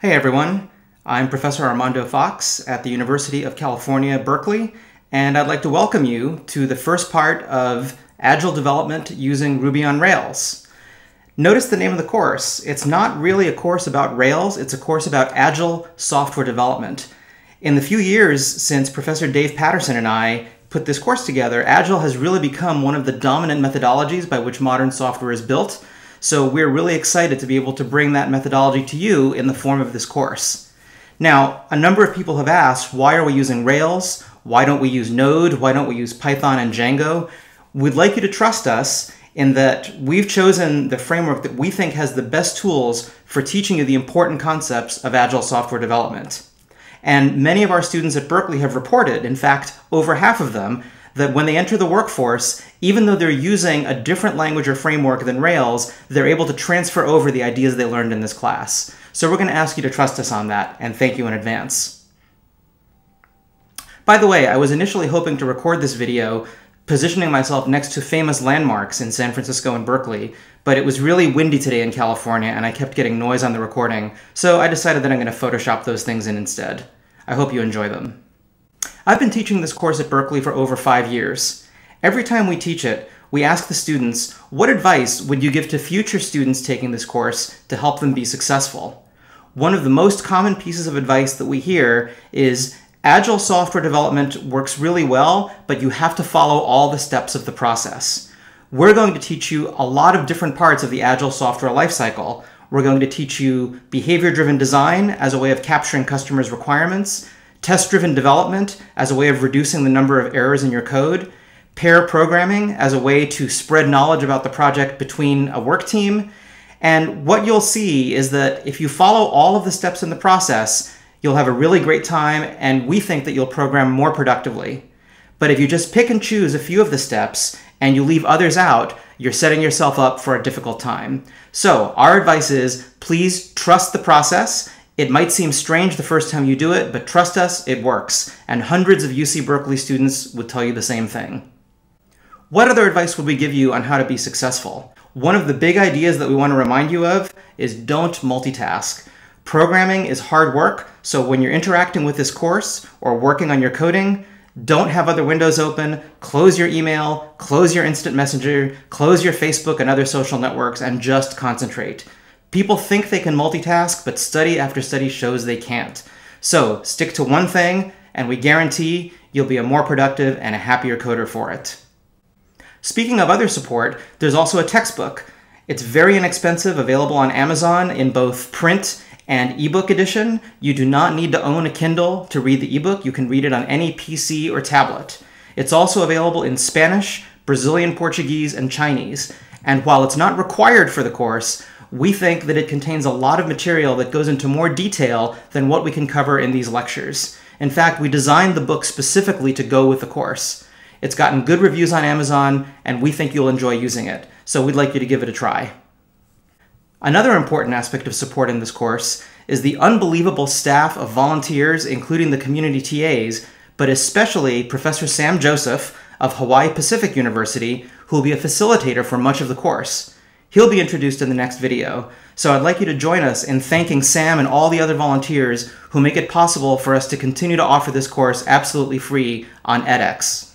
Hey everyone, I'm Professor Armando Fox at the University of California, Berkeley, and I'd like to welcome you to the first part of Agile Development using Ruby on Rails. Notice the name of the course. It's not really a course about Rails, it's a course about Agile software development. In the few years since Professor Dave Patterson and I put this course together, Agile has really become one of the dominant methodologies by which modern software is built. So we're really excited to be able to bring that methodology to you in the form of this course. Now, a number of people have asked, why are we using Rails? Why don't we use Node? Why don't we use Python and Django? We'd like you to trust us in that we've chosen the framework that we think has the best tools for teaching you the important concepts of Agile software development. And many of our students at Berkeley have reported, in fact, over half of them, that when they enter the workforce, even though they're using a different language or framework than Rails, they're able to transfer over the ideas they learned in this class. So we're going to ask you to trust us on that, and thank you in advance. By the way, I was initially hoping to record this video positioning myself next to famous landmarks in San Francisco and Berkeley, but it was really windy today in California and I kept getting noise on the recording, so I decided that I'm going to Photoshop those things in instead. I hope you enjoy them. I've been teaching this course at Berkeley for over five years. Every time we teach it, we ask the students, what advice would you give to future students taking this course to help them be successful? One of the most common pieces of advice that we hear is Agile software development works really well, but you have to follow all the steps of the process. We're going to teach you a lot of different parts of the Agile software lifecycle. We're going to teach you behavior driven design as a way of capturing customers' requirements, test driven development as a way of reducing the number of errors in your code, pair programming as a way to spread knowledge about the project between a work team. And what you'll see is that if you follow all of the steps in the process, you'll have a really great time, and we think that you'll program more productively. But if you just pick and choose a few of the steps and you leave others out, you're setting yourself up for a difficult time. So, our advice is please trust the process it might seem strange the first time you do it, but trust us, it works. And hundreds of UC Berkeley students would tell you the same thing. What other advice would we give you on how to be successful? One of the big ideas that we want to remind you of is don't multitask. Programming is hard work, so when you're interacting with this course or working on your coding, don't have other windows open, close your email, close your instant messenger, close your Facebook and other social networks, and just concentrate. People think they can multitask, but study after study shows they can't. So stick to one thing, and we guarantee you'll be a more productive and a happier coder for it. Speaking of other support, there's also a textbook. It's very inexpensive, available on Amazon in both print and ebook edition. You do not need to own a Kindle to read the ebook. You can read it on any PC or tablet. It's also available in Spanish, Brazilian Portuguese, and Chinese. And while it's not required for the course, we think that it contains a lot of material that goes into more detail than what we can cover in these lectures. In fact, we designed the book specifically to go with the course. It's gotten good reviews on Amazon, and we think you'll enjoy using it, so we'd like you to give it a try. Another important aspect of support in this course is the unbelievable staff of volunteers, including the community TAs, but especially Professor Sam Joseph of Hawaii Pacific University, who will be a facilitator for much of the course. He'll be introduced in the next video, so I'd like you to join us in thanking Sam and all the other volunteers who make it possible for us to continue to offer this course absolutely free on edX.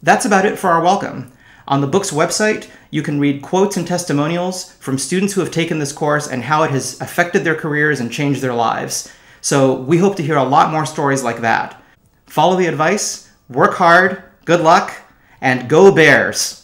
That's about it for our welcome. On the book's website, you can read quotes and testimonials from students who have taken this course and how it has affected their careers and changed their lives. So we hope to hear a lot more stories like that. Follow the advice, work hard, good luck, and go Bears!